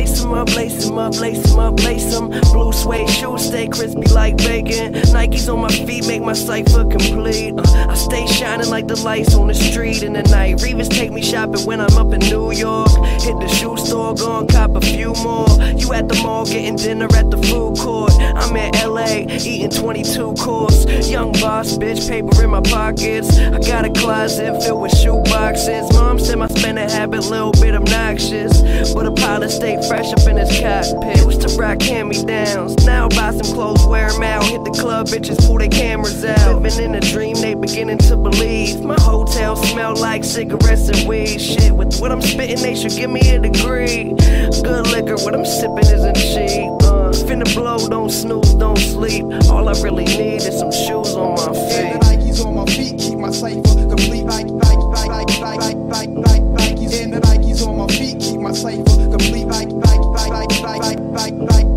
Lace 'em up, lace 'em up, lace 'em up, lace 'em. Blue suede shoes stay crispy like bacon. Nikes on my feet make my cipher complete. Uh, I stay shining like the lights on the street in the night. Revis take me shopping when I'm up in New York. Hit the shoe store, go and cop a few more. You at the mall getting dinner at the food court. I'm in LA eating 22 course. Young boss, bitch, paper in my pockets. I got a closet filled with shoe boxes. Mom said my spending habit little bit obnoxious, but a pilot stay fresh up in his cockpit. Used to rock hand me downs. Now buy some clothes, wear 'em out. Hit the club, bitches pull their cameras out. Living in a dream, they beginning to believe. My hotel smell like cigarettes and weed. Shit, with what I'm spitting, they should give me a degree. Good liquor, what I'm sipping isn't cheap. Uh, finna blow, don't snooze, don't sleep. All I really need is some shoes on my feet. life complete. Bike, bike, bike, bike, bike, bike, bike.